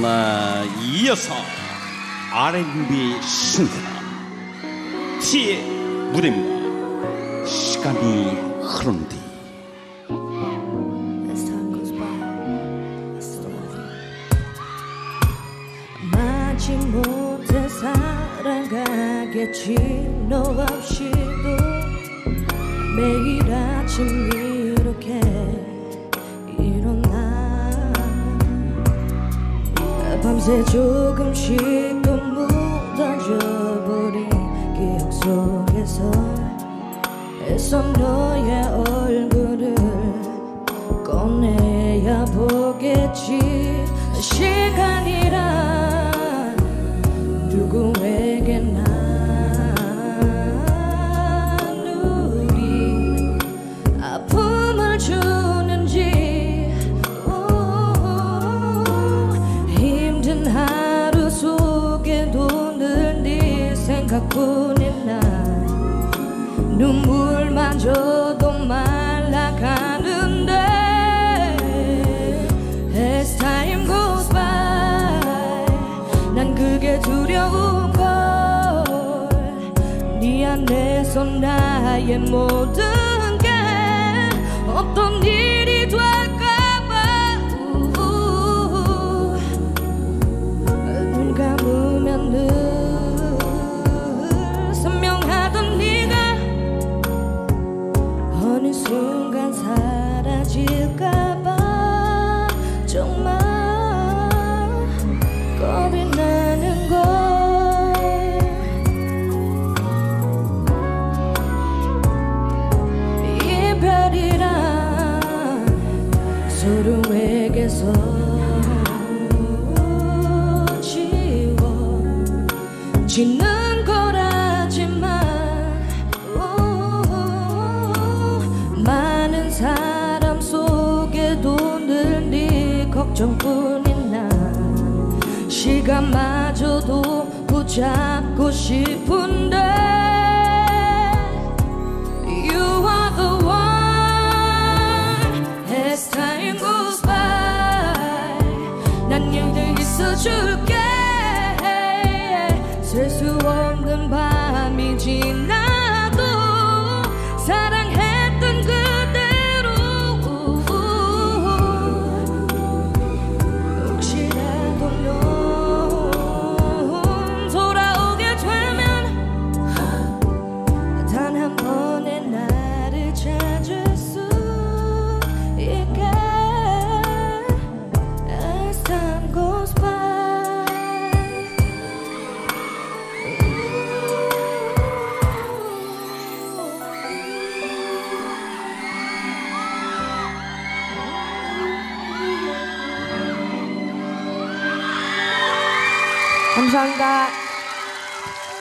나 이어서 R&B 신사 T의 무대입니다. 시간이 흐른 뒤너 없이도 매일 아침 밤새 조금씩 또 묻어져버린 기억 속에서 애써 너의 얼굴을 꺼내야 보겠지. 시간이란 생각뿐인 나 눈물마저도 말라가는데. As time goes by 난 그게 두려운 걸네 안에서 나의 모든 게 어떤 일이 될 지워지는 거라지만 오, 많은 사람 속에도 늘 네 걱정뿐인 나 시간마저도 붙잡고 싶은데 늘 있어줄게. 셀 수 없는 밤 감사합니다.